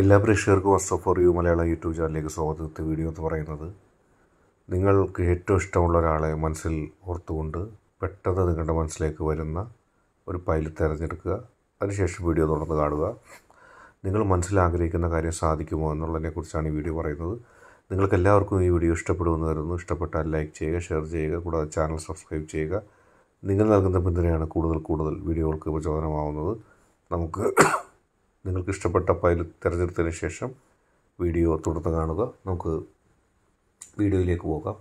എല്ലാ പ്രേക്ഷകർക്കും best for you Malayalam YouTube ചാനലിലേക്ക് സ്വാഗതത്തെ വീഡിയോ എന്ന് പറയുന്നത് നിങ്ങൾക്ക് ഏറ്റവും ഇഷ്ടമുള്ള ഒരാളെ മനസ്സിൽ ഓർത്തുകൊണ്ട് പെട്ടെന്ന് നിങ്ങളുടെ മനസ്സിലേക്ക് വരുന്ന ഒരു പൈൽ തിരഞ്ഞെടുക്കുക. അതിനുശേഷം വീഡിയോ തുടർന്ന് കാണുക. നിങ്ങൾ മനസ്സിൽ ആഗ്രഹിക്കുന്ന കാര്യം സാധിക്കുമോ എന്നുള്ളതിനെക്കുറിച്ചാണ് ഈ വീഡിയോ പറയുന്നത്. നിങ്ങൾക്ക് എല്ലാവർക്കും ഈ വീഡിയോ ഇഷ്ടപ്പെടുമെന്ന് കരുതുന്നു. ഇഷ്ടപ്പെട്ടാൽ ലൈക്ക് ചെയ്യുക ഷെയർ ചെയ്യുക കൂടാതെ ചാനൽ സബ്സ്ക്രൈബ് ചെയ്യുക. നിങ്ങൾ നൽകുന്ന പിന്തുണയാണ് കൂടുതൽ കൂടുതൽ വീഡിയോകൾക്ക് പ്രചോദനമാവുന്നത്. നമുക്ക് നിങ്ങൾക്ക് ഇഷ്ടപ്പെട്ട ഫയൽ തിരഞ്ഞെടുത്തതിന് ശേഷം വീഡിയോ തുടർന്ന് കാണുക. നമുക്ക് വീഡിയോയിലേക്ക് പോകാം.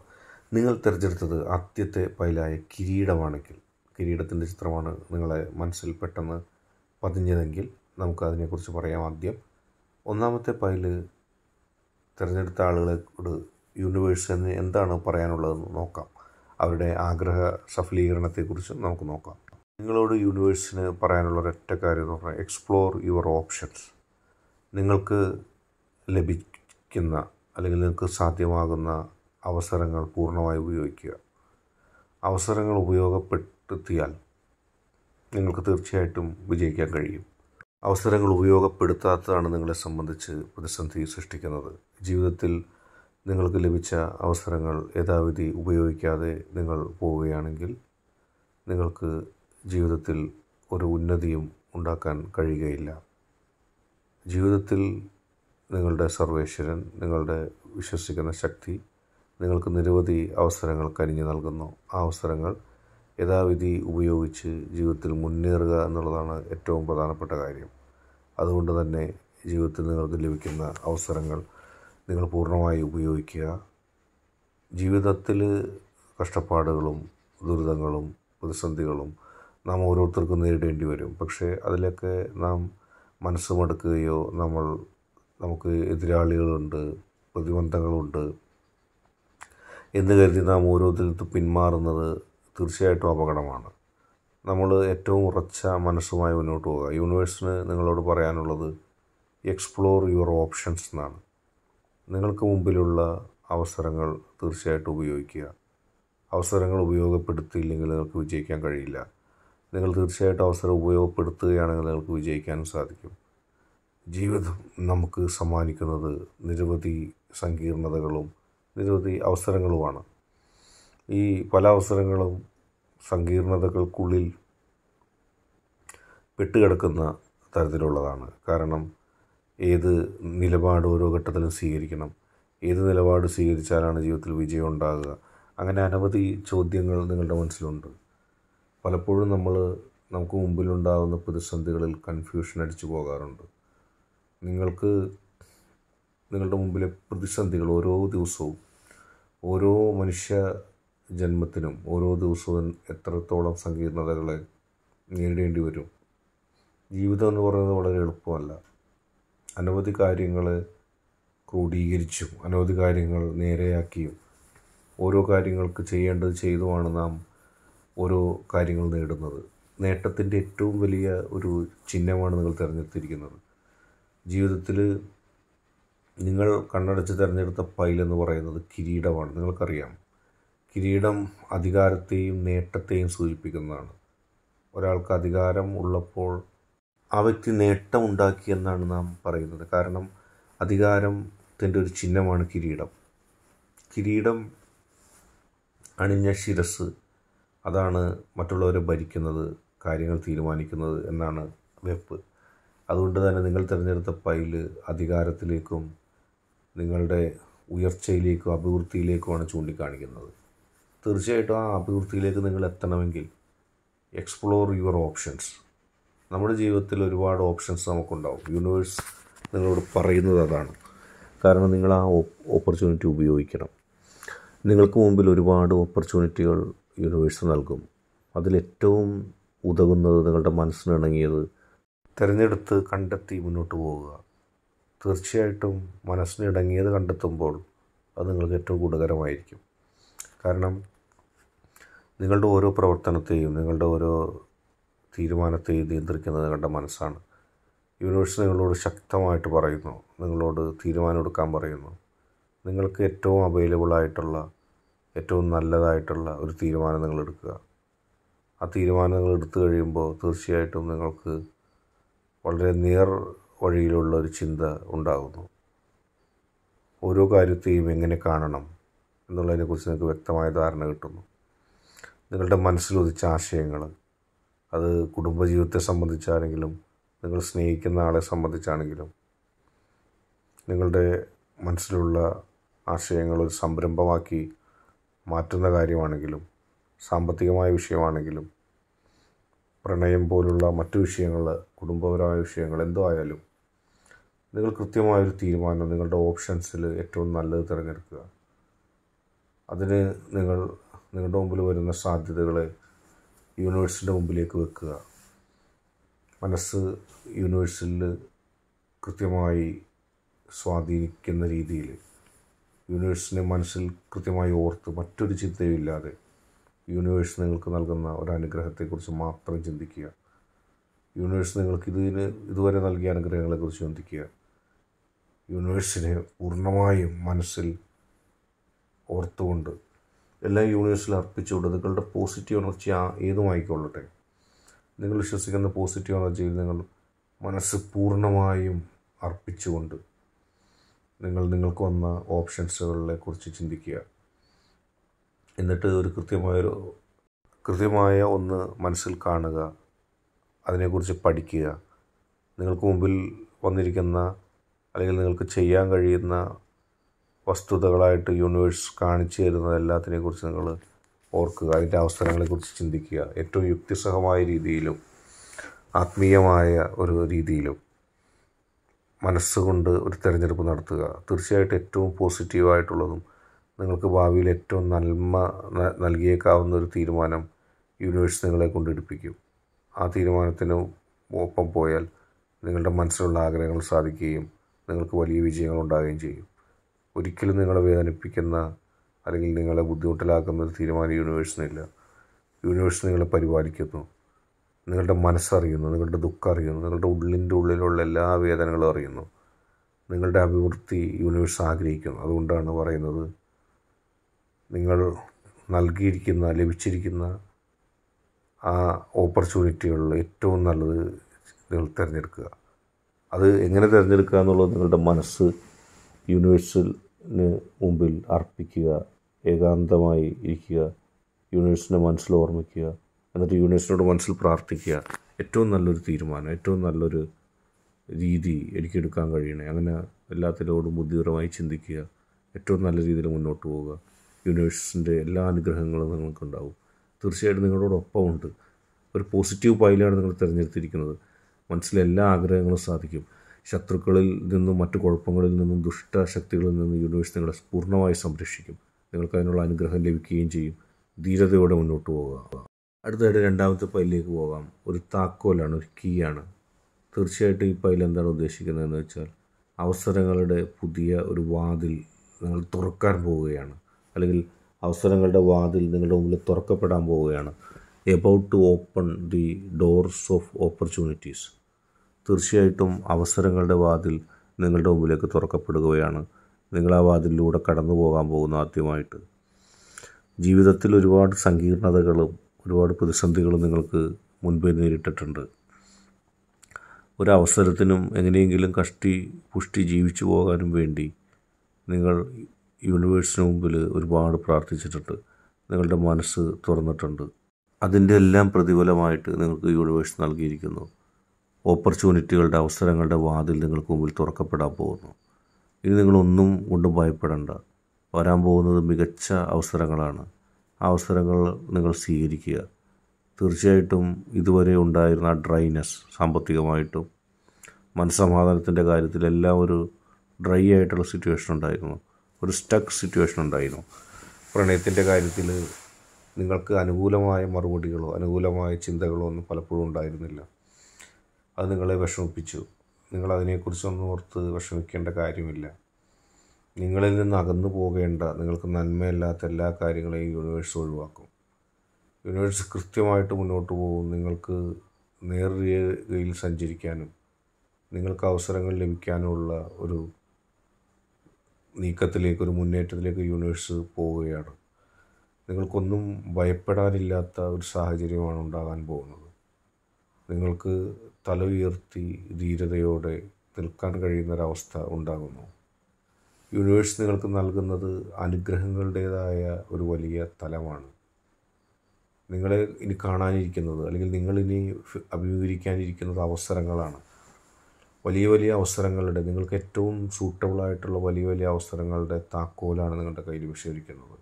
നിങ്ങൾ തിരഞ്ഞെടുത്തത് ആദ്യത്തെ ഫയലായ കിരീടമാണെങ്കിൽ കിരീടത്തിന്റെ ചിത്രമാണ് നിങ്ങളെ മനസ്സിൽ പെട്ടെന്ന് പതിഞ്ഞതെങ്കിൽ നമുക്ക് അതിനെക്കുറിച്ച് പറയാം ആദ്യം. ഒന്നാമത്തെ ഫയൽ തിരഞ്ഞെടുത്ത ആളുകളോട് യൂണിവേഴ്സിന് എന്താണ് പറയാനുള്ളതെന്ന് നോക്കാം. അവരുടെ ആഗ്രഹ സഫലീകരണത്തെക്കുറിച്ചും നമുക്ക് നോക്കാം. നിങ്ങളോട് യൂണിവേഴ്സിന് പറയാനുള്ള ഒരൊറ്റ കാര്യം എന്ന് പറഞ്ഞാൽ എക്സ്പ്ലോർ യുവർ ഓപ്ഷൻസ് നിങ്ങൾക്ക് ലഭിക്കുന്ന അല്ലെങ്കിൽ നിങ്ങൾക്ക് സാധ്യമാകുന്ന അവസരങ്ങൾ പൂർണമായി ഉപയോഗിക്കുക. അവസരങ്ങൾ ഉപയോഗപ്പെടുത്തിയാൽ നിങ്ങൾക്ക് തീർച്ചയായിട്ടും വിജയിക്കാൻ കഴിയും. അവസരങ്ങൾ ഉപയോഗപ്പെടുത്താത്തതാണ് നിങ്ങളെ സംബന്ധിച്ച് പ്രതിസന്ധി സൃഷ്ടിക്കുന്നത്. ജീവിതത്തിൽ നിങ്ങൾക്ക് ലഭിച്ച അവസരങ്ങൾ യഥാവിധി ഉപയോഗിക്കാതെ നിങ്ങൾ പോവുകയാണെങ്കിൽ നിങ്ങൾക്ക് ജീവിതത്തിൽ ഒരു ഉന്നതിയും ഉണ്ടാക്കാൻ കഴിയുകയില്ല. ജീവിതത്തിൽ നിങ്ങളുടെ സർവേശ്വരൻ നിങ്ങളുടെ വിശ്വസിക്കുന്ന ശക്തി നിങ്ങൾക്ക് നിരവധി അവസരങ്ങൾ കരിഞ്ഞു നൽകുന്നു. ആ അവസരങ്ങൾ യഥാവിധി ഉപയോഗിച്ച് ജീവിതത്തിൽ മുന്നേറുക എന്നുള്ളതാണ് ഏറ്റവും പ്രധാനപ്പെട്ട കാര്യം. അതുകൊണ്ട് തന്നെ ജീവിതത്തിൽ നിങ്ങൾക്ക് ലഭിക്കുന്ന അവസരങ്ങൾ നിങ്ങൾ പൂർണമായി ഉപയോഗിക്കുക. ജീവിതത്തിൽ കഷ്ടപ്പാടുകളും ദുരിതങ്ങളും പ്രതിസന്ധികളും നാം ഓരോരുത്തർക്കും നേരിടേണ്ടി വരും. പക്ഷേ അതിലൊക്കെ നാം മനസ്സ് മടുക്കുകയോ നമ്മൾ നമുക്ക് എതിരാളികളുണ്ട് പ്രതിബന്ധങ്ങളുണ്ട് എന്ന് കരുതി നാം ഓരോരുത്തരും പിന്മാറുന്നത് തീർച്ചയായിട്ടും അപകടമാണ്. നമ്മൾ ഏറ്റവും ഉറച്ച മനസ്സുമായി മുന്നോട്ട് പോകുക യൂണിവേഴ്സിന് നിങ്ങളോട് പറയാനുള്ളത് എക്സ്പ്ലോർ യുവർ ഓപ്ഷൻസ് എന്നാണ്. നിങ്ങൾക്ക് മുമ്പിലുള്ള അവസരങ്ങൾ തീർച്ചയായിട്ടും ഉപയോഗിക്കുക. അവസരങ്ങൾ ഉപയോഗപ്പെടുത്തിയില്ലെങ്കിൽ നിങ്ങൾക്ക് വിജയിക്കാൻ കഴിയില്ല. നിങ്ങൾ തീർച്ചയായിട്ടും അവസരം ഉപയോഗപ്പെടുത്തുകയാണെങ്കിൽ നിങ്ങൾക്ക് വിജയിക്കാനും സാധിക്കും. ജീവിതം നമുക്ക് സമ്മാനിക്കുന്നത് നിരവധി സങ്കീർണതകളും നിരവധി അവസരങ്ങളുമാണ്. ഈ പല അവസരങ്ങളും സങ്കീർണതകൾക്കുള്ളിൽ പെട്ടുകിടക്കുന്ന തരത്തിലുള്ളതാണ്. കാരണം ഏത് നിലപാട് ഓരോ ഘട്ടത്തിലും സ്വീകരിക്കണം. ഏത് നിലപാട് സ്വീകരിച്ചാലാണ് ജീവിതത്തിൽ വിജയം ഉണ്ടാകുക? അങ്ങനെ അനവധി ചോദ്യങ്ങൾ നിങ്ങളുടെ മനസ്സിലുണ്ട്. പലപ്പോഴും നമ്മൾ നമുക്ക് മുമ്പിലുണ്ടാകുന്ന പ്രതിസന്ധികളിൽ കൺഫ്യൂഷൻ അടിച്ചു പോകാറുണ്ട്. നിങ്ങൾക്ക് നിങ്ങളുടെ മുമ്പിലെ പ്രതിസന്ധികൾ ഓരോ ദിവസവും ഓരോ മനുഷ്യ ജന്മത്തിനും ഓരോ ദിവസവും എത്രത്തോളം സങ്കീർണതകളെ നേരിടേണ്ടി വരും? ജീവിതം എന്ന് പറയുന്നത് വളരെ എളുപ്പമല്ല. അനവധി കാര്യങ്ങൾ ക്രോഡീകരിച്ചും അനവധി കാര്യങ്ങൾ നേരെയാക്കിയും ഓരോ കാര്യങ്ങൾക്ക് ചെയ്യേണ്ടത് ചെയ്തുമാണ് നാം ഓരോ കാര്യങ്ങൾ നേടുന്നത്. നേട്ടത്തിന്റെ ഏറ്റവും വലിയ ഒരു ചിഹ്നമാണ് നിങ്ങൾ തിരഞ്ഞെടുത്തിരിക്കുന്നത്. ജീവിതത്തിൽ നിങ്ങൾ കണ്ണടച്ച് തിരഞ്ഞെടുത്ത പൈലെന്ന് പറയുന്നത് കിരീടമാണ്. നിങ്ങൾക്കറിയാം. കിരീടം അധികാരത്തെയും നേട്ടത്തെയും സൂചിപ്പിക്കുന്നതാണ്. ഒരാൾക്ക് അധികാരം ഉള്ളപ്പോൾ ആ വ്യക്തി നേട്ടമുണ്ടാക്കി എന്നാണ് നാം പറയുന്നത്. കാരണം അധികാരത്തിന്റെ ഒരു ചിഹ്നമാണ് കിരീടം. കിരീടം അണിഞ്ഞ ശിരസ് അതാണ് മറ്റുള്ളവരെ ഭരിക്കുന്നത് കാര്യങ്ങൾ തീരുമാനിക്കുന്നത് എന്നാണ് വെപ്പ്. അതുകൊണ്ട് തന്നെ നിങ്ങൾ തിരഞ്ഞെടുത്ത പൈൽ അധികാരത്തിലേക്കും നിങ്ങളുടെ ഉയർച്ചയിലേക്കും അഭിവൃദ്ധിയിലേക്കുമാണ് ചൂണ്ടിക്കാണിക്കുന്നത്. തീർച്ചയായിട്ടും ആ അഭിവൃദ്ധിയിലേക്ക് നിങ്ങൾ എത്തണമെങ്കിൽ എക്സ്പ്ലോർ യുവർ ഓപ്ഷൻസ് നമ്മുടെ ജീവിതത്തിൽ ഒരുപാട് ഓപ്ഷൻസ് നമുക്കുണ്ടാവും. യൂണിവേഴ്സ് നിങ്ങളോട് പറയുന്നത് അതാണ്. കാരണം നിങ്ങൾ ആ ഓപ്പർച്യൂണിറ്റി ഉപയോഗിക്കണം. നിങ്ങൾക്ക് മുമ്പിൽ ഒരുപാട് ഓപ്പർച്യൂണിറ്റികൾ യൂണിവേഴ്സ് നൽകും. അതിലേറ്റവും ഉതകുന്നത് നിങ്ങളുടെ മനസ്സിനിണങ്ങിയത് തിരഞ്ഞെടുത്ത് കണ്ടെത്തി മുന്നോട്ട് പോവുക. തീർച്ചയായിട്ടും മനസ്സിനിണങ്ങിയത് കണ്ടെത്തുമ്പോൾ അത് നിങ്ങൾക്ക് ഏറ്റവും ഗുണകരമായിരിക്കും. കാരണം നിങ്ങളുടെ ഓരോ പ്രവർത്തനത്തെയും നിങ്ങളുടെ ഓരോ തീരുമാനത്തെയും നിയന്ത്രിക്കുന്നത് നിങ്ങളുടെ മനസ്സാണ്. യൂണിവേഴ്സ് നിങ്ങളോട് ശക്തമായിട്ട് പറയുന്നു. നിങ്ങളോട് തീരുമാനമെടുക്കാൻ പറയുന്നു. നിങ്ങൾക്ക് ഏറ്റവും അവൈലബിൾ ആയിട്ടുള്ള ഏറ്റവും നല്ലതായിട്ടുള്ള ഒരു തീരുമാനം നിങ്ങൾ എടുക്കുക. ആ തീരുമാനം നിങ്ങൾ എടുത്തു കഴിയുമ്പോൾ തീർച്ചയായിട്ടും നിങ്ങൾക്ക് വളരെ നേർ വഴിയിലുള്ള ഒരു ചിന്ത ഉണ്ടാകുന്നു. ഓരോ കാര്യത്തെയും എങ്ങനെ കാണണം എന്നുള്ളതിനെക്കുറിച്ച് നിങ്ങൾക്ക് വ്യക്തമായ ധാരണ കിട്ടുന്നു. നിങ്ങളുടെ മനസ്സിലൊതിച്ച ആശയങ്ങൾ അത് കുടുംബജീവിതത്തെ സംബന്ധിച്ചാണെങ്കിലും നിങ്ങൾ സ്നേഹിക്കുന്ന ആളെ സംബന്ധിച്ചാണെങ്കിലും നിങ്ങളുടെ മനസ്സിലുള്ള ആശയങ്ങൾ ഒരു സംരംഭമാക്കി മാറ്റുന്ന കാര്യമാണെങ്കിലും സാമ്പത്തികമായ വിഷയമാണെങ്കിലും പ്രണയം പോലുള്ള മറ്റു വിഷയങ്ങൾ കുടുംബപരമായ വിഷയങ്ങൾ എന്തോ ആയാലും നിങ്ങൾ കൃത്യമായൊരു തീരുമാനം നിങ്ങളുടെ ഓപ്ഷൻസിൽ ഏറ്റവും നല്ലത് തിരഞ്ഞെടുക്കുക. അതിന് നിങ്ങൾ നിങ്ങളുടെ മുമ്പിൽ വരുന്ന സാധ്യതകളെ യൂണിവേഴ്സിന്റെ മുമ്പിലേക്ക് വെക്കുക. മനസ്സ് യൂണിവേഴ്സിൽ കൃത്യമായി സ്വാധീനിക്കുന്ന രീതിയിൽ യൂണിവേഴ്സിനെ മനസ്സിൽ കൃത്യമായി ഓർത്ത് മറ്റൊരു ചിന്തയും ഇല്ലാതെ യൂണിവേഴ്സ് നിങ്ങൾക്ക് നൽകുന്ന ഒരു അനുഗ്രഹത്തെക്കുറിച്ച് മാത്രം ചിന്തിക്കുക. യൂണിവേഴ്സ് നിങ്ങൾക്ക് ഇതിന് ഇതുവരെ നൽകിയ അനുഗ്രഹങ്ങളെക്കുറിച്ച് ചിന്തിക്കുക. യൂണിവേഴ്സിനെ പൂർണമായും മനസ്സിൽ ഓർത്തുകൊണ്ട് എല്ലാം യൂണിവേഴ്സിൽ അർപ്പിച്ചുകൊണ്ട് നിങ്ങളുടെ പോസിറ്റീവ് എനർജി ആ ഏതുമായിക്കൊള്ളട്ടെ. നിങ്ങൾ വിശ്വസിക്കുന്ന പോസിറ്റീവ് എനർജിയിൽ നിങ്ങൾ മനസ്സ് പൂർണമായും അർപ്പിച്ചുകൊണ്ട് നിങ്ങൾ നിങ്ങൾക്ക് വന്ന ഓപ്ഷൻസുകളെ കുറിച്ച് ചിന്തിക്കുക. എന്നിട്ട് ഒരു കൃത്യമായൊരു കൃത്യമായ ഒന്ന് മനസ്സിൽ കാണുക. അതിനെക്കുറിച്ച് പഠിക്കുക. നിങ്ങൾക്ക് മുമ്പിൽ വന്നിരിക്കുന്ന അല്ലെങ്കിൽ നിങ്ങൾക്ക് ചെയ്യാൻ കഴിയുന്ന വസ്തുതകളായിട്ട് യൂണിവേഴ്സ് കാണിച്ചു തരുന്നത് എല്ലാത്തിനെക്കുറിച്ച് നിങ്ങൾ ഓർക്കുക. അതിന്റെ അവസരങ്ങളെക്കുറിച്ച് ചിന്തിക്കുക. ഏറ്റവും യുക്തിസഹമായ രീതിയിലും ആത്മീയമായ ഒരു രീതിയിലും. മനസ്സുകൊണ്ട് ഒരു തിരഞ്ഞെടുപ്പ് നടത്തുക. തീർച്ചയായിട്ടും ഏറ്റവും പോസിറ്റീവായിട്ടുള്ളതും നിങ്ങൾക്ക് ഭാവിയിൽ ഏറ്റവും നന്മ നൽകിയേക്കാവുന്ന ഒരു തീരുമാനം യൂണിവേഴ്സ് നിങ്ങളെ കൊണ്ടെടുപ്പിക്കും. ആ തീരുമാനത്തിന് ഒപ്പം പോയാൽ നിങ്ങളുടെ മനസ്സിലുള്ള ആഗ്രഹങ്ങൾ സാധിക്കുകയും നിങ്ങൾക്ക് വലിയ വിജയങ്ങൾ ഉണ്ടാകുകയും ചെയ്യും. ഒരിക്കലും നിങ്ങളെ വേദനിപ്പിക്കുന്ന അല്ലെങ്കിൽ നിങ്ങളെ ബുദ്ധിമുട്ടിലാക്കുന്ന ഒരു തീരുമാനം യൂണിവേഴ്സിനില്ല. യൂണിവേഴ്സ് നിങ്ങളെ പരിപാലിക്കുന്നു. നിങ്ങളുടെ മനസ്സറിയുന്നു നിങ്ങളുടെ ദുഃഖം അറിയുന്നു നിങ്ങളുടെ ഉള്ളിന്റെ ഉള്ളിലുള്ള എല്ലാ വേദനകളും അറിയുന്നു. നിങ്ങളുടെ അഭിവൃദ്ധി യൂണിവേഴ്സ് ആഗ്രഹിക്കുന്നു. അതുകൊണ്ടാണ് പറയുന്നത് നിങ്ങൾ നൽകിയിരിക്കുന്ന ലഭിച്ചിരിക്കുന്ന ആ ഓപ്പർച്യൂണിറ്റികളിൽ ഏറ്റവും നല്ലത് നിങ്ങൾ തിരഞ്ഞെടുക്കുക. അത് എങ്ങനെ തിരഞ്ഞെടുക്കുക എന്നുള്ളത് നിങ്ങളുടെ മനസ്സ് യൂണിവേഴ്സിന് മുമ്പിൽ അർപ്പിക്കുക ഏകാന്തമായി ഇരിക്കുക യൂണിവേഴ്സിന്റെ മനസ്സിൽ ഓർമ്മിക്കുക. എന്നിട്ട് യൂണിവേഴ്സിനോട് മനസ്സിൽ പ്രാർത്ഥിക്കുക. ഏറ്റവും നല്ലൊരു തീരുമാനം ഏറ്റവും നല്ലൊരു രീതി എനിക്കെടുക്കാൻ കഴിയണേ. അങ്ങനെ എല്ലാത്തിനോടും ബുദ്ധിപരമായി ചിന്തിക്കുക. ഏറ്റവും നല്ല രീതിയിൽ മുന്നോട്ട് പോവുക. യൂണിവേഴ്സിന്റെ എല്ലാ അനുഗ്രഹങ്ങളും നിങ്ങൾക്കുണ്ടാവും. തീർച്ചയായിട്ടും നിങ്ങളോടൊപ്പം ഉണ്ട്. ഒരു പോസിറ്റീവ് പൈലാണ് നിങ്ങൾ തിരഞ്ഞെടുത്തിരിക്കുന്നത്. മനസ്സിലെ എല്ലാ ആഗ്രഹങ്ങളും സാധിക്കും. ശത്രുക്കളിൽ നിന്നും മറ്റു കുഴപ്പങ്ങളിൽ നിന്നും ദുഷ്ടശക്തികളിൽ നിന്നും യൂണിവേഴ്സ് നിങ്ങളെ പൂർണമായി സംരക്ഷിക്കും. നിങ്ങൾക്ക് അതിനുള്ള അനുഗ്രഹം ലഭിക്കുകയും ചെയ്യും. ധീരതയോടെ മുന്നോട്ട് പോവുക. അടുത്തതായിട്ട് രണ്ടാമത്തെ പൈലിലേക്ക് പോകാം. ഒരു താക്കോലാണ് ഒരു കീ ആണ് തീർച്ചയായിട്ടും ഈ പൈൽ എന്താണ് ഉദ്ദേശിക്കുന്നത് എന്ന് വെച്ചാൽ അവസരങ്ങളുടെ പുതിയ ഒരു വാതിൽ നിങ്ങൾ തുറക്കാൻ പോവുകയാണ്. അല്ലെങ്കിൽ അവസരങ്ങളുടെ വാതിൽ നിങ്ങളുടെ മുമ്പിൽ തുറക്കപ്പെടാൻ പോവുകയാണ്. About to open the doors of opportunities തീർച്ചയായിട്ടും അവസരങ്ങളുടെ വാതിൽ നിങ്ങളുടെ മുമ്പിലേക്ക് തുറക്കപ്പെടുകയാണ്. നിങ്ങൾ ആ വാതിലിലൂടെ കടന്നു പോകാൻ പോകുന്നു ആദ്യമായിട്ട്. ജീവിതത്തിൽ ഒരുപാട് സങ്കീർണതകളും ഒരുപാട് പ്രതിസന്ധികളും നിങ്ങൾക്ക് മുൻപേ നേരിട്ടിട്ടുണ്ട്. ഒരവസരത്തിനും എങ്ങനെയെങ്കിലും കഷ്ടി പുഷ്ടി ജീവിച്ചു പോകാനും വേണ്ടി നിങ്ങൾ യൂണിവേഴ്സിന് മുമ്പിൽ ഒരുപാട് പ്രാർത്ഥിച്ചിട്ടുണ്ട്. നിങ്ങളുടെ മനസ്സ് തുറന്നിട്ടുണ്ട്. അതിന്റെ എല്ലാം പ്രതിഫലമായിട്ട് നിങ്ങൾക്ക് യൂണിവേഴ്സ് നൽകിയിരിക്കുന്നു. ഓപ്പർച്യൂണിറ്റികളുടെ അവസരങ്ങളുടെ വാതിൽ നിങ്ങൾക്ക് മുമ്പിൽ തുറക്കപ്പെടാൻ പോകുന്നു. ഇനി നിങ്ങളൊന്നും കൊണ്ടും ഭയപ്പെടേണ്ട. വരാൻ പോകുന്നത് മികച്ച അവസരങ്ങളാണ്. അവസരങ്ങൾ നിങ്ങൾ സ്വീകരിക്കുക. തീർച്ചയായിട്ടും ഇതുവരെ ഉണ്ടായിരുന്ന ആ ഡ്രൈനെസ് സാമ്പത്തികമായിട്ടും മനസ്സമാധാനത്തിന്റെ കാര്യത്തിലെല്ലാം ഒരു ഡ്രൈ ആയിട്ടുള്ള സിറ്റുവേഷൻ ഉണ്ടായിരുന്നു. ഒരു സ്റ്റക്ക് സിറ്റുവേഷൻ ഉണ്ടായിരുന്നു. പ്രണയത്തിന്റെ കാര്യത്തിൽ നിങ്ങൾക്ക് അനുകൂലമായ മറുപടികളോ അനുകൂലമായ ചിന്തകളോ ഒന്നും പലപ്പോഴും ഉണ്ടായിരുന്നില്ല. അത് നിങ്ങളെ വിഷമിപ്പിച്ചു. നിങ്ങൾ അതിനെക്കുറിച്ചൊന്നും ഓർത്ത് വിഷമിക്കേണ്ട കാര്യമില്ല. നിങ്ങളിൽ നിന്ന് അകന്നു പോകേണ്ട നിങ്ങൾക്ക് നന്മയല്ലാത്ത എല്ലാ കാര്യങ്ങളെയും യൂണിവേഴ്സ് ഒഴിവാക്കും. യൂണിവേഴ്സ് കൃത്യമായിട്ട് മുന്നോട്ട് പോകും നിങ്ങൾക്ക് നേർരേഖയിൽ സഞ്ചരിക്കാനും നിങ്ങൾക്ക് അവസരങ്ങൾ ലഭിക്കാനുമുള്ള ഒരു നീക്കത്തിലേക്ക് ഒരു മുന്നേറ്റത്തിലേക്ക് യൂണിവേഴ്സ് പോവുകയാണ്. നിങ്ങൾക്കൊന്നും ഭയപ്പെടാനില്ലാത്ത ഒരു സാഹചര്യമാണ് ഉണ്ടാകാൻ പോകുന്നത്. നിങ്ങൾക്ക് തല ഉയർത്തി ധീരതയോടെ നിൽക്കാൻ കഴിയുന്നൊരവസ്ഥ ഉണ്ടാകുന്നു. യൂണിവേഴ്സ് നൽകുന്നത് അനുഗ്രഹങ്ങളുടേതായ ഒരു വലിയ തലമാണ്. നിങ്ങളെ ഇനി കാണാനിരിക്കുന്നത് അല്ലെങ്കിൽ നിങ്ങളിനി അഭിമുഖീകരിക്കാനിരിക്കുന്നത് അവസരങ്ങളാണ്. വലിയ വലിയ അവസരങ്ങളുടെ നിങ്ങൾക്ക് ഏറ്റവും സൂട്ടബിളായിട്ടുള്ള വലിയ വലിയ അവസരങ്ങളുടെ താക്കോലാണ് നിങ്ങളുടെ കയ്യിൽ വിഷയിരിക്കുന്നത്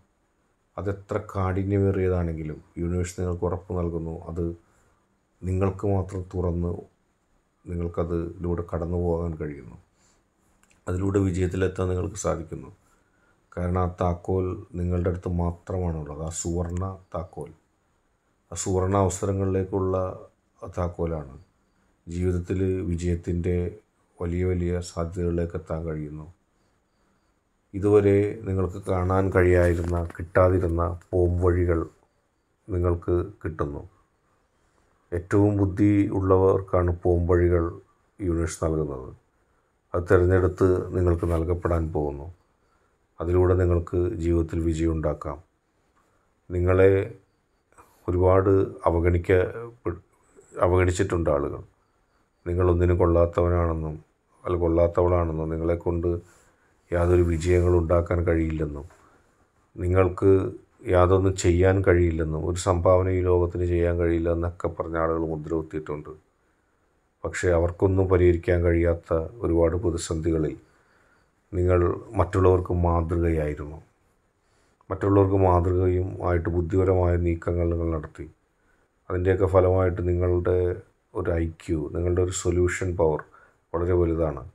അതെത്ര കാഠിന്യമേറിയതാണെങ്കിലും യൂണിവേഴ്സ് നിങ്ങൾക്ക് ഉറപ്പ് നൽകുന്നു. അത് നിങ്ങൾക്ക് മാത്രം തുറന്ന് നിങ്ങൾക്കതിലൂടെ കടന്നു പോകാൻ കഴിയുന്നു. അതിലൂടെ വിജയത്തിലെത്താൻ നിങ്ങൾക്ക് സാധിക്കുന്നു. കാരണം ആ താക്കോൽ നിങ്ങളുടെ അടുത്ത് മാത്രമാണുള്ളത്. ആ സുവർണ താക്കോൽ. ആ സുവർണ അവസരങ്ങളിലേക്കുള്ള താക്കോലാണ് ജീവിതത്തിൽ വിജയത്തിന്റെ വലിയ വലിയ സാധ്യതകളിലേക്ക് എത്താൻ കഴിയുന്നു. ഇതുവരെ നിങ്ങൾക്ക് കാണാൻ കഴിയായിരുന്ന കിട്ടാതിരുന്ന പോം വഴികൾ നിങ്ങൾക്ക് കിട്ടുന്നു. ഏറ്റവും ബുദ്ധി ഉള്ളവർക്കാണ് പോം വഴികൾ യൂണിവേഴ്സ് നൽകുന്നത്. അത് തിരഞ്ഞെടുത്ത് നിങ്ങൾക്ക് നൽകപ്പെടാൻ പോകുന്നു. അതിലൂടെ നിങ്ങൾക്ക് ജീവിതത്തിൽ വിജയം ഉണ്ടാക്കാം നിങ്ങളെ ഒരുപാട് അവഗണിക്ക അവഗണിച്ചിട്ടുണ്ട് ആളുകൾ. നിങ്ങളൊന്നിനും കൊള്ളാത്തവനാണെന്നും അല്ല കൊള്ളാത്തവളാണെന്നും നിങ്ങളെക്കൊണ്ട് യാതൊരു വിജയങ്ങളും ഉണ്ടാക്കാൻ കഴിയില്ലെന്നും നിങ്ങൾക്ക് യാതൊന്നും ചെയ്യാൻ കഴിയില്ലെന്നും ഒരു സംഭാവന ഈ ലോകത്തിന് ചെയ്യാൻ കഴിയില്ല എന്നൊക്കെ പറഞ്ഞ ആളുകൾ മുദ്ര കുത്തിയിട്ടുണ്ട് പക്ഷേ അവർക്കൊന്നും പരിഹരിക്കാൻ കഴിയാത്ത ഒരുപാട് പ്രതിസന്ധികളിൽ നിങ്ങൾ മറ്റുള്ളവർക്ക് മാതൃകയായിരുന്നു. മറ്റുള്ളവർക്ക് മാതൃകയും ആയിട്ട് ബുദ്ധിപരമായ നീക്കങ്ങൾ നിങ്ങൾ നടത്തി. അതിന്റെയൊക്കെ ഫലമായിട്ട് നിങ്ങളുടെ ഒരു ഐ ഐക്യു നിങ്ങളുടെ ഒരു സൊല്യൂഷൻ പവർ വളരെ വലുതാണ്.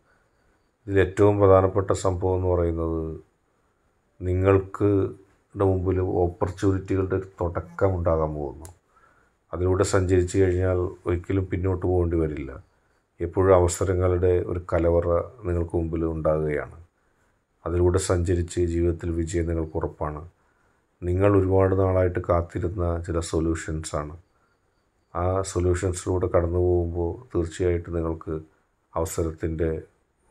ഇതിൽ ഏറ്റവും പ്രധാനപ്പെട്ട സംഭവം എന്ന് പറയുന്നത് നിങ്ങൾക്ക് മുമ്പിൽ ഓപ്പർച്യൂണിറ്റികളുടെ ഒരു തുടക്കം ഉണ്ടാകാൻ പോകുന്നു. അതിലൂടെ സഞ്ചരിച്ചു കഴിഞ്ഞാൽ ഒരിക്കലും പിന്നോട്ട് പോകേണ്ടി വരില്ല. എപ്പോഴും അവസരങ്ങളുടെ ഒരു കലവറ നിങ്ങൾക്ക് മുമ്പിൽ ഉണ്ടാകുകയാണ്. അതിലൂടെ സഞ്ചരിച്ച് ജീവിതത്തിൽ വിജയം നിങ്ങൾക്ക് ഉറപ്പാണ്. നിങ്ങൾ ഒരുപാട് നാളായിട്ട് കാത്തിരുന്ന ചില സൊല്യൂഷൻസാണ് ആ സൊല്യൂഷൻസിലൂടെ കടന്നു പോകുമ്പോൾ തീർച്ചയായിട്ടും നിങ്ങൾക്ക് അവസരത്തിന്റെ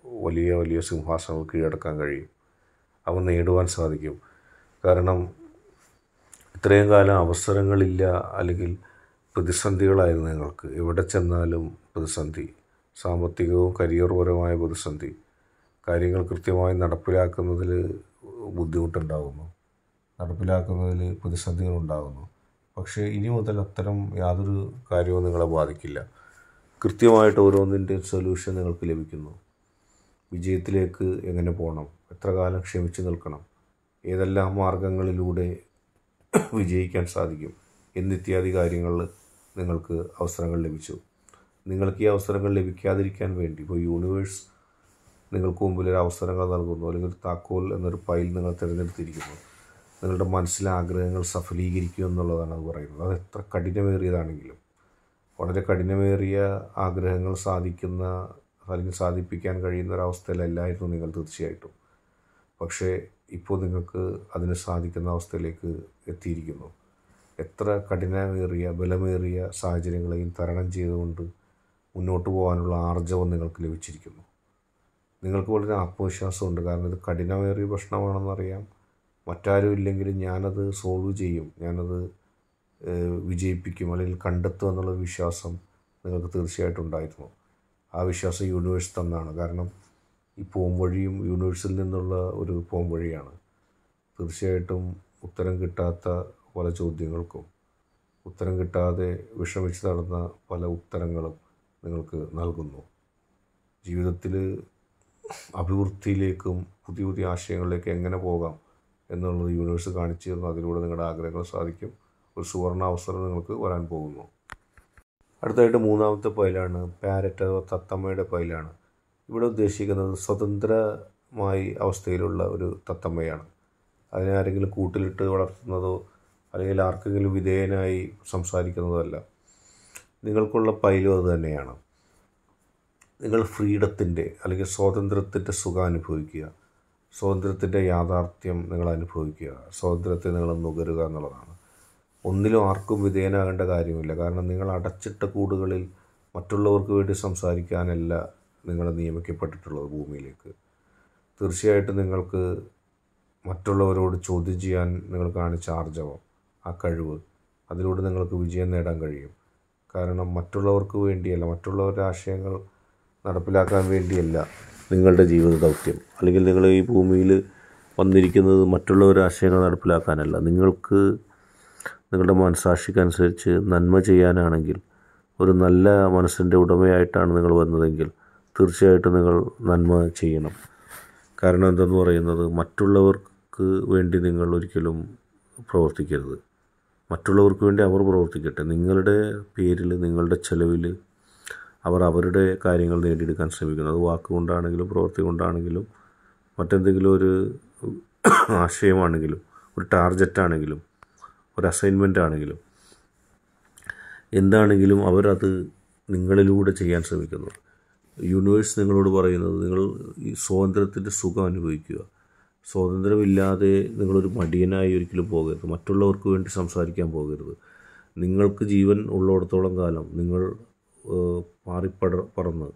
വലിയ വലിയ സിംഹാസനങ്ങൾ കീഴടക്കാൻ കഴിയും. അവ നേടുവാൻ സാധിക്കും. കാരണം ഇത്രയും കാലം അവസരങ്ങളില്ല അല്ലെങ്കിൽ പ്രതിസന്ധികളായിരുന്നു ഞങ്ങൾക്ക്. എവിടെ ചെന്നാലും പ്രതിസന്ധി. സാമ്പത്തികവും കരിയർപരമായ പ്രതിസന്ധി. കാര്യങ്ങൾ കൃത്യമായി നടപ്പിലാക്കുന്നതിൽ ബുദ്ധിമുട്ടുണ്ടാകുന്നു നടപ്പിലാക്കുന്നതിൽ പ്രതിസന്ധികൾ ഉണ്ടാകുന്നു പക്ഷേ ഇനി മുതൽ അത്തരം യാതൊരു കാര്യവും നിങ്ങളെ ബാധിക്കില്ല. കൃത്യമായിട്ട് ഓരോന്നിന്റെ സൊല്യൂഷൻ നിങ്ങൾക്ക് ലഭിക്കുന്നു. വിജയത്തിലേക്ക് എങ്ങനെ പോകണം? എത്ര കാലം ക്ഷമിച്ചു നിൽക്കണം? ഏതെല്ലാം മാർഗങ്ങളിലൂടെ വിജയിക്കാൻ സാധിക്കും? എന്നിത്യാദി കാര്യങ്ങളിൽ നിങ്ങൾക്ക് അവസരങ്ങൾ ലഭിച്ചു. നിങ്ങൾക്ക് ഈ അവസരങ്ങൾ ലഭിക്കാതിരിക്കാൻ വേണ്ടി ഇപ്പോൾ യൂണിവേഴ്സ് നിങ്ങൾക്ക് മുമ്പിൽ ഒരു അവസരങ്ങൾ നൽകുന്നു. അല്ലെങ്കിൽ ഒരു താക്കോൽ എന്നൊരു പൈൽ നിങ്ങൾ തിരഞ്ഞെടുത്തിരിക്കുന്നു. നിങ്ങളുടെ മനസ്സിലെ ആഗ്രഹങ്ങൾ സഫലീകരിക്കും എന്നുള്ളതാണ് അത് പറയുന്നത്. അത് എത്ര കഠിനമേറിയതാണെങ്കിലും വളരെ കഠിനമേറിയ ആഗ്രഹങ്ങൾ സാധിക്കുന്ന അല്ലെങ്കിൽ സാധിപ്പിക്കാൻ കഴിയുന്ന ഒരവസ്ഥയിലല്ലായിരുന്നു നിങ്ങൾ തീർച്ചയായിട്ടും. പക്ഷേ ഇപ്പോൾ നിങ്ങൾക്ക് അതിന് സാധിക്കുന്ന അവസ്ഥയിലേക്ക് എത്തിയിരിക്കുന്നു. എത്ര കഠിനമേറിയ ബലമേറിയ സാഹചര്യങ്ങളെയും തരണം ചെയ്തുകൊണ്ട് മുന്നോട്ട് പോകാനുള്ള ആർജവം നിങ്ങൾക്ക് ലഭിച്ചിരിക്കുന്നു. നിങ്ങൾക്ക് വളരെ ആത്മവിശ്വാസമുണ്ട്. കാരണം ഇത് കഠിനമേറിയ പ്രശ്നമാണെന്നറിയാം മറ്റാരും ഇല്ലെങ്കിലും ഞാനത് സോൾവ് ചെയ്യും. ഞാനത് വിജയിപ്പിക്കും അല്ലെങ്കിൽ കണ്ടെത്തും എന്നുള്ള വിശ്വാസം നിങ്ങൾക്ക് തീർച്ചയായിട്ടും ഉണ്ടായിരുന്നു. ആ വിശ്വാസം യൂണിവേഴ്സ് തന്നാണ്. കാരണം ഈ പോംവഴിയും യൂണിവേഴ്സിൽ നിന്നുള്ള ഒരു പോംവഴിയാണ് തീർച്ചയായിട്ടും ഉത്തരം കിട്ടാത്ത പല ചോദ്യങ്ങൾക്കും ഉത്തരം കിട്ടാതെ വിഷമിച്ച് നടന്ന പല ഉത്തരങ്ങളും നിങ്ങൾക്ക് നൽകുന്നു. ജീവിതത്തിൽ അഭിവൃദ്ധിയിലേക്കും പുതിയ പുതിയ ആശയങ്ങളിലേക്ക് എങ്ങനെ പോകാം എന്നുള്ളത് യൂണിവേഴ്സ് കാണിച്ചു തന്നു അതിലൂടെ നിങ്ങളുടെ ആഗ്രഹങ്ങൾ സാധിക്കും. ഒരു സുവർണ അവസരം നിങ്ങൾക്ക് വരാൻ പോകുന്നു. അടുത്തായിട്ട് മൂന്നാമത്തെ പൈലാണ് പാരറ്റ് അഥവാ തത്തമ്മയുടെ പൈലാണ്. ഇവിടെ ഉദ്ദേശിക്കുന്നത് സ്വതന്ത്രമായി അവസ്ഥയിലുള്ള ഒരു തത്തമ്മയാണ്. അതിനെ ആരെങ്കിലും കൂട്ടിലിട്ട് വളർത്തുന്നതോ അല്ലെങ്കിൽ ആർക്കെങ്കിലും വിധേയനായി സംസാരിക്കുന്നതല്ല. നിങ്ങൾക്കുള്ള പൈലും അത് തന്നെയാണ്. നിങ്ങൾ ഫ്രീഡത്തിന്റെ അല്ലെങ്കിൽ സ്വാതന്ത്ര്യത്തിന്റെ സുഖം അനുഭവിക്കുക. സ്വാതന്ത്ര്യത്തിന്റെ യാഥാർത്ഥ്യം നിങ്ങൾ അനുഭവിക്കുക. സ്വാതന്ത്ര്യത്തെ നിങ്ങൾ നുകരുക എന്നുള്ളതാണ്. ഒന്നിലും ആർക്കും വിധേയനാകേണ്ട കാര്യമില്ല. കാരണം നിങ്ങൾ അടച്ചിട്ട കൂടുകളിൽ മറ്റുള്ളവർക്ക് വേണ്ടി സംസാരിക്കാനല്ല നിങ്ങൾ നിയമിക്കപ്പെട്ടിട്ടുള്ളത് ഭൂമിയിലേക്ക്. തീർച്ചയായിട്ടും നിങ്ങൾക്ക് മറ്റുള്ളവരോട് ചോദ്യം ചെയ്യാൻ നിങ്ങൾ കാണിച്ച ആർജവം. ആ കഴിവ്. അതിലൂടെ നിങ്ങൾക്ക് വിജയം നേടാൻ കഴിയും. കാരണം മറ്റുള്ളവർക്ക് വേണ്ടിയല്ല മറ്റുള്ളവരുടെ ആശയങ്ങൾ നടപ്പിലാക്കാൻ വേണ്ടിയല്ല നിങ്ങളുടെ ജീവിത ദൗത്യം. അല്ലെങ്കിൽ നിങ്ങൾ ഈ ഭൂമിയിൽ വന്നിരിക്കുന്നത് മറ്റുള്ളവരുടെ ആശയങ്ങൾ നടപ്പിലാക്കാനല്ല. നിങ്ങൾക്ക് നിങ്ങളുടെ മനസാക്ഷിക്കനുസരിച്ച് നന്മ ചെയ്യാനാണെങ്കിൽ ഒരു നല്ല മനസ്സിന്റെ ഉടമയായിട്ടാണ് നിങ്ങൾ വന്നതെങ്കിൽ തീർച്ചയായിട്ടും നിങ്ങൾ നന്മ ചെയ്യണം. കാരണം എന്തെന്ന് പറയുന്നത്? മറ്റുള്ളവർക്ക് വേണ്ടി നിങ്ങൾ ഒരിക്കലും പ്രവർത്തിക്കരുത്. മറ്റുള്ളവർക്ക് വേണ്ടി അവർ പ്രവർത്തിക്കട്ടെ. നിങ്ങളുടെ പേരിൽ നിങ്ങളുടെ ചെലവിൽ അവർ അവരുടെ കാര്യങ്ങൾ നേടിയെടുക്കാൻ ശ്രമിക്കുന്നു. അത് വാക്കുകൊണ്ടാണെങ്കിലും പ്രവൃത്തി കൊണ്ടാണെങ്കിലും മറ്റെന്തെങ്കിലും ഒരു ആശയമാണെങ്കിലും ഒരു ടാർജറ്റാണെങ്കിലും ഒരു അസൈൻമെന്റ് ആണെങ്കിലും എന്താണെങ്കിലും അവരത് നിങ്ങളിലൂടെ ചെയ്യാൻ ശ്രമിക്കുന്നു. യൂണിവേഴ്സ് നിങ്ങളോട് പറയുന്നത് നിങ്ങൾ ഈ സ്വാതന്ത്ര്യത്തിന്റെ സുഖം അനുഭവിക്കുക. സ്വാതന്ത്ര്യമില്ലാതെ നിങ്ങളൊരു മടിയനായി ഒരിക്കലും പോകരുത്. മറ്റുള്ളവർക്ക് വേണ്ടി സംസാരിക്കാൻ പോകരുത്. നിങ്ങൾക്ക് ജീവൻ ഉള്ളിടത്തോളം കാലം നിങ്ങൾ പാറിപ്പട പറന്ന്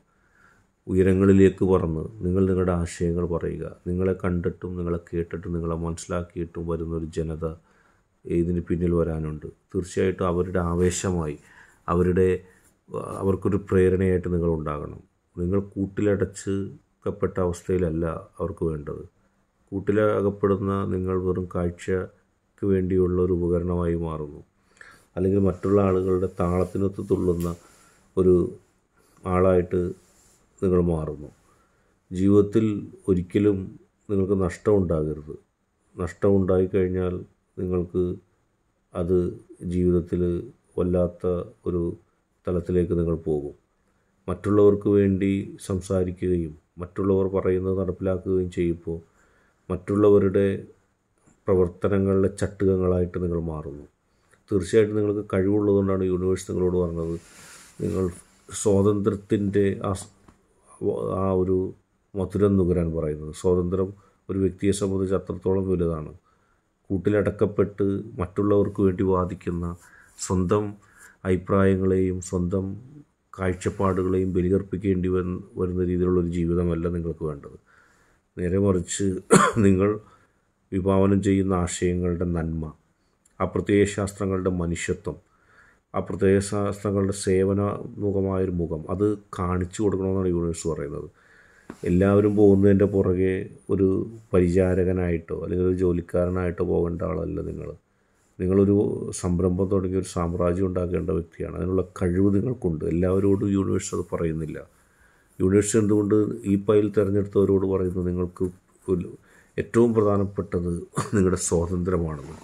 ഉയരങ്ങളിലേക്ക് പറന്ന് നിങ്ങൾ നിങ്ങളുടെ ആശയങ്ങൾ പറയുക. നിങ്ങളെ കണ്ടിട്ടും നിങ്ങളെ കേട്ടിട്ടും നിങ്ങളെ മനസ്സിലാക്കിയിട്ടും വരുന്നൊരു ജനത ഇതിന് പിന്നിൽ വരാനുണ്ട്. തീർച്ചയായിട്ടും അവരുടെ ആവേശമായി അവരുടെ അവർക്കൊരു പ്രേരണയായിട്ട് നിങ്ങൾ ഉണ്ടാകണം നിങ്ങൾ കൂട്ടിലടച്ചപ്പെട്ട അവസ്ഥയിലല്ല അവർക്ക് വേണ്ടത്. കൂട്ടിലകപ്പെടുന്ന നിങ്ങൾ വെറും കാഴ്ചക്ക് വേണ്ടിയുള്ള ഒരു ഉപകരണമായി മാറുന്നു. അല്ലെങ്കിൽ മറ്റുള്ള ആളുകളുടെ താളത്തിനൊത്ത് തുള്ളുന്ന ഒരു ആളായിട്ട് നിങ്ങൾ മാറുന്നു. ജീവിതത്തിൽ ഒരിക്കലും നിങ്ങൾക്ക് നഷ്ടം ഉണ്ടാകരുത് നഷ്ടം ഉണ്ടായിക്കഴിഞ്ഞാൽ നിങ്ങൾക്ക് അത് ജീവിതത്തിൽ വല്ലാത്ത ഒരു തലത്തിലേക്ക് നിങ്ങൾ പോകും. മറ്റുള്ളവർക്ക് വേണ്ടി സംസാരിക്കുകയും മറ്റുള്ളവർ പറയുന്നത് നടപ്പിലാക്കുകയും ചെയ്യുമ്പോൾ മറ്റുള്ളവരുടെ പ്രവർത്തനങ്ങളിലെ ചട്ടുകങ്ങളായിട്ട് നിങ്ങൾ മാറുന്നു. തീർച്ചയായിട്ടും നിങ്ങൾക്ക് കഴിവുള്ളതുകൊണ്ടാണ് യൂണിവേഴ്സ് നിങ്ങളോട് പറഞ്ഞത്. നിങ്ങൾ സ്വാതന്ത്ര്യത്തിന്റെ ആ ആ ഒരു മധുരം നുകരാൻ പറയുന്നത്. സ്വാതന്ത്ര്യം ഒരു വ്യക്തിയെ സംബന്ധിച്ച് അത്രത്തോളം വലുതാണ്. കൂട്ടിലടക്കപ്പെട്ട് മറ്റുള്ളവർക്ക് വേണ്ടി വാദിക്കുന്ന സ്വന്തം അഭിപ്രായങ്ങളെയും സ്വന്തം കാഴ്ചപ്പാടുകളെയും ബലികർപ്പിക്കേണ്ടി വരുന്ന വരുന്ന രീതിയിലുള്ളൊരു ജീവിതമല്ല നിങ്ങൾക്ക് വേണ്ടത്. നേരെ മറിച്ച് നിങ്ങൾ വിഭാവനം ചെയ്യുന്ന ആശയങ്ങളുടെ നന്മ ആ പ്രത്യയ ശാസ്ത്രങ്ങളുടെ മനുഷ്യത്വം ആ പ്രത്യയ ശാസ്ത്രങ്ങളുടെ സേവനമുഖമായൊരു മുഖം അത് കാണിച്ചു കൊടുക്കണമെന്നാണ് യൂണിവേഴ്സ് പറയുന്നത്. എല്ലാവരും പോകുന്നതിന്റെ പുറകെ ഒരു പരിചാരകനായിട്ടോ അല്ലെങ്കിൽ ഒരു ജോലിക്കാരനായിട്ടോ പോകേണ്ട ആളല്ല നിങ്ങൾ. നിങ്ങളൊരു സംരംഭം തുടങ്ങി ഒരു സാമ്രാജ്യം ഉണ്ടാക്കേണ്ട വ്യക്തിയാണ്. അതിനുള്ള കഴിവ് നിങ്ങൾക്കുണ്ട്. എല്ലാവരോടും യൂണിവേഴ്സ് അത് പറയുന്നില്ല. യൂണിവേഴ്സ് എന്തുകൊണ്ട് ഈ പൈൽ തിരഞ്ഞെടുത്തവരോട് പറയുന്നു നിങ്ങൾക്ക് ഏറ്റവും പ്രധാനപ്പെട്ടത് നിങ്ങളുടെ സ്വാതന്ത്ര്യമാണെന്ന്.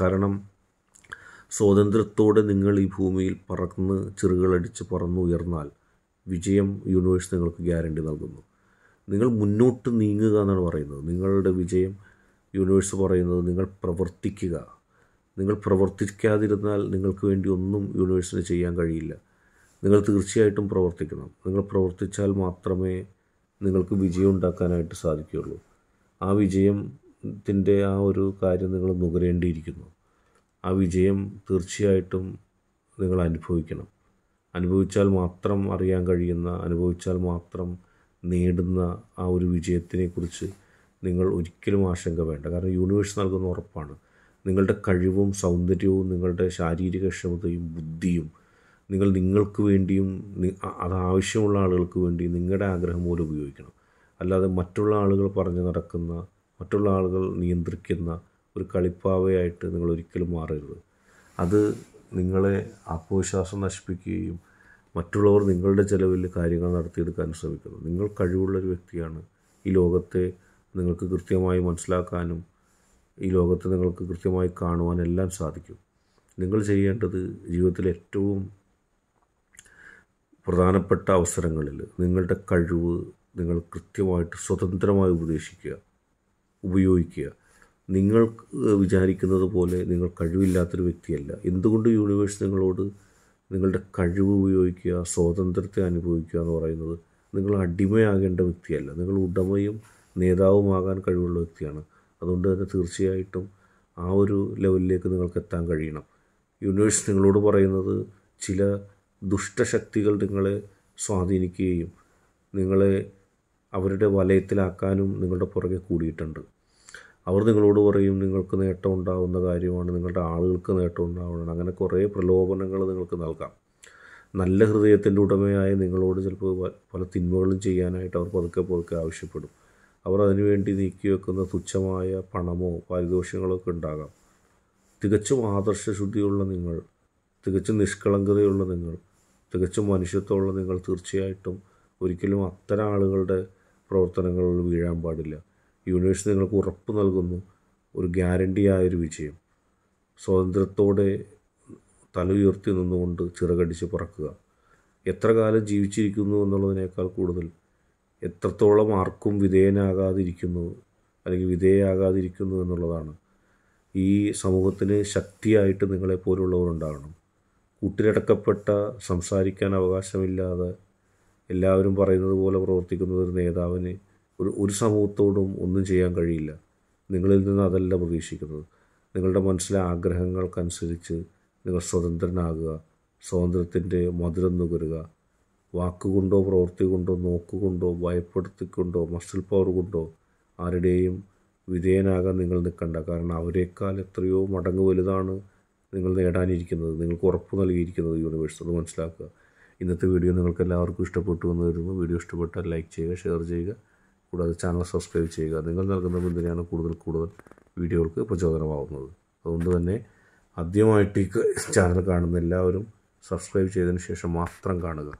കാരണം സ്വാതന്ത്ര്യത്തോടെ നിങ്ങൾ ഈ ഭൂമിയിൽ പറന്ന് ചിറുകളടിച്ച് പറന്നുയർന്നാൽ വിജയം യൂണിവേഴ്സ് നിങ്ങൾക്ക് ഗ്യാരണ്ടി നൽകുന്നു. നിങ്ങൾ മുന്നോട്ട് നീങ്ങുക എന്നാണ് പറയുന്നത്. നിങ്ങളുടെ വിജയം യൂണിവേഴ്സ് പറയുന്നത് നിങ്ങൾ പ്രവർത്തിക്കുക. നിങ്ങൾ പ്രവർത്തിക്കാതിരുന്നാൽ നിങ്ങൾക്ക് വേണ്ടി ഒന്നും യൂണിവേഴ്സിന് ചെയ്യാൻ കഴിയില്ല. നിങ്ങൾ തീർച്ചയായിട്ടും പ്രവർത്തിക്കണം. നിങ്ങൾ പ്രവർത്തിച്ചാൽ മാത്രമേ നിങ്ങൾക്ക് വിജയം ഉണ്ടാക്കാനായിട്ട് സാധിക്കുകയുള്ളൂ. ആ വിജയത്തിന്റെ ആ ഒരു കാര്യം നിങ്ങൾ നുകരേണ്ടിയിരിക്കുന്നു ആ വിജയം തീർച്ചയായിട്ടും നിങ്ങൾ അനുഭവിക്കണം. അനുഭവിച്ചാൽ മാത്രം അറിയാൻ കഴിയുന്ന അനുഭവിച്ചാൽ മാത്രം നേടുന്ന ആ ഒരു വിജയത്തിനെക്കുറിച്ച് നിങ്ങൾ ഒരിക്കലും ആശങ്ക വേണ്ട. കാരണം യൂണിവേഴ്സ് നൽകുന്ന ഉറപ്പാണ്. നിങ്ങളുടെ കഴിവും സൗന്ദര്യവും നിങ്ങളുടെ ശാരീരിക ക്ഷമതയും ബുദ്ധിയും നിങ്ങൾ നിങ്ങൾക്ക് വേണ്ടിയും അതാവശ്യമുള്ള ആളുകൾക്ക് വേണ്ടി നിങ്ങളുടെ ആഗ്രഹം പോലെ ഉപയോഗിക്കണം. അല്ലാതെ മറ്റുള്ള ആളുകൾ പറഞ്ഞു നടക്കുന്ന മറ്റുള്ള ആളുകൾ നിയന്ത്രിക്കുന്ന ഒരു കളിപ്പാവയായിട്ട് നിങ്ങൾ ഒരിക്കലും മാറരുത്. അത് നിങ്ങളെ ആത്മവിശ്വാസം നശിപ്പിക്കുകയും മറ്റുള്ളവർ നിങ്ങളുടെ ചിലവിൽ കാര്യങ്ങൾ നടത്തിയെടുക്കാൻ ശ്രമിക്കുന്നു. നിങ്ങൾ കഴിവുള്ളൊരു വ്യക്തിയാണ്. ഈ ലോകത്തെ നിങ്ങൾക്ക് കൃത്യമായി മനസ്സിലാക്കാനും ഈ ലോകത്തെ നിങ്ങൾക്ക് കൃത്യമായി കാണുവാനെല്ലാം സാധിക്കും. നിങ്ങൾ ചെയ്യേണ്ടത് ജീവിതത്തിൽ ഏറ്റവും പ്രധാനപ്പെട്ട അവസരങ്ങളിൽ നിങ്ങളുടെ കഴിവ് നിങ്ങൾ കൃത്യമായിട്ട് സ്വതന്ത്രമായി ഉപദേശിക്കുക ഉപയോഗിക്കുക. നിങ്ങൾ വിചാരിക്കുന്നത് പോലെ നിങ്ങൾ കഴിവില്ലാത്തൊരു വ്യക്തിയല്ല. എന്തുകൊണ്ട് യൂണിവേഴ്സ് നിങ്ങളോട് നിങ്ങളുടെ കഴിവ് ഉപയോഗിക്കുക സ്വാതന്ത്ര്യത്തെ അനുഭവിക്കുക എന്ന് പറയുന്നത് നിങ്ങൾ അടിമയാകേണ്ട വ്യക്തിയല്ല. നിങ്ങൾ ഉടമയും നേതാവുമാകാൻ കഴിവുള്ള വ്യക്തിയാണ്. അതുകൊണ്ട് തന്നെ തീർച്ചയായിട്ടും ആ ഒരു ലെവലിലേക്ക് നിങ്ങൾക്ക് എത്താൻ കഴിയണം. യൂണിവേഴ്സ് നിങ്ങളോട് പറയുന്നത് ചില ദുഷ്ടശക്തികൾ നിങ്ങളെ സ്വാധീനിക്കുകയും നിങ്ങളെ അവരുടെ വലയത്തിലാക്കാനും നിങ്ങളുടെ പുറകെ കൂടിയിട്ടുണ്ട്. അവർ നിങ്ങളോട് പറയും നിങ്ങൾക്ക് നേട്ടം ഉണ്ടാവുന്ന കാര്യമാണ് നിങ്ങളുടെ ആളുകൾക്ക് നേട്ടം ഉണ്ടാവണം. അങ്ങനെ കുറേ പ്രലോഭനങ്ങൾ നിങ്ങൾക്ക് നൽകാം. നല്ല ഹൃദയത്തിന്റെ ഉടമയായ നിങ്ങളോട് ചിലപ്പോൾ പല തിന്മകളും ചെയ്യാനായിട്ട് അവർ പതുക്കെ പതുക്കെ ആവശ്യപ്പെടും. അവർ അതിനുവേണ്ടി നീക്കി വെക്കുന്ന തുച്ഛമായ പണമോ പാരിതോഷികങ്ങളോ ഒക്കെ ഉണ്ടാകാം. തികച്ചും ആദർശശുദ്ധിയുള്ള നിങ്ങൾ തികച്ചും നിഷ്കളങ്കതയുള്ള നിങ്ങൾ തികച്ചും മനുഷ്യത്വമുള്ള നിങ്ങൾ തീർച്ചയായിട്ടും ഒരിക്കലും അത്തരം ആളുകളുടെ പ്രവർത്തനങ്ങളിൽ വീഴാൻ പാടില്ല. യൂണിവേഴ്സ് നിങ്ങൾക്ക് ഉറപ്പ് നൽകുന്നു. ഒരു ഗ്യാരണ്ടിയായൊരു വിജയം. സ്വാതന്ത്ര്യത്തോടെ തല ഉയർത്തി നിന്നുകൊണ്ട് ചിറകടിച്ച് പറക്കുക. എത്ര കാലം ജീവിച്ചിരിക്കുന്നു എന്നുള്ളതിനേക്കാൾ കൂടുതൽ. എത്രത്തോളം ആർക്കും വിധേയനാകാതിരിക്കുന്നു അല്ലെങ്കിൽ വിധേയയാകാതിരിക്കുന്നു എന്നുള്ളതാണ്. ഈ സമൂഹത്തിന് ശക്തിയായിട്ട് നിങ്ങളെപ്പോലുള്ളവർ ഉണ്ടാകണം കൂട്ടിലടക്കപ്പെട്ട സംസാരിക്കാൻ അവകാശമില്ലാതെ എല്ലാവരും പറയുന്നത് പോലെ പ്രവർത്തിക്കുന്ന ഒരു നേതാവിന് ഒരു ഒരു സമൂഹത്തോടും ഒന്നും ചെയ്യാൻ കഴിയില്ല. നിങ്ങളിൽ നിന്ന് അതല്ല പ്രതീക്ഷിക്കുന്നത്. നിങ്ങളുടെ മനസ്സിലെ ആഗ്രഹങ്ങൾക്കനുസരിച്ച് നിങ്ങൾ സ്വതന്ത്രനാകുക സ്വാതന്ത്ര്യത്തിന്റെ മധുരം നുകരുക. വാക്കുകൊണ്ടോ പ്രവൃത്തി കൊണ്ടോ നോക്കുകൊണ്ടോ ഭയപ്പെടുത്തിക്കൊണ്ടോ മസിൽ പവർ കൊണ്ടോ ആരുടെയും വിധേയനാകാൻ നിങ്ങൾ നിൽക്കണ്ട. കാരണം അവരെക്കാൾ എത്രയോ മടങ്ങ് വലുതാണ് നിങ്ങൾ നേടാനിരിക്കുന്നത് നിങ്ങൾക്ക് ഉറപ്പ് നൽകിയിരിക്കുന്നത് യൂണിവേഴ്സ് അത് മനസ്സിലാക്കുക. ഇന്നത്തെ വീഡിയോ നിങ്ങൾക്ക് എല്ലാവർക്കും ഇഷ്ടപ്പെട്ടു എന്ന് വരുമ്പോൾ വീഡിയോ ഇഷ്ടപ്പെട്ടാൽ ലൈക്ക് ചെയ്യുക ഷെയർ ചെയ്യുക. കൂടാതെ ചാനൽ സബ്സ്ക്രൈബ് ചെയ്യുക. നിങ്ങൾ നൽകുന്ന പിന്തുണയാണ് കൂടുതൽ കൂടുതൽ വീഡിയോകൾക്ക് പ്രചോദനമാവുന്നത്. അതുകൊണ്ട് തന്നെ ആദ്യമായിട്ട് ഈ ചാനൽ കാണുന്ന എല്ലാവരും സബ്സ്ക്രൈബ് ചെയ്തതിന് ശേഷം മാത്രം കാണുക.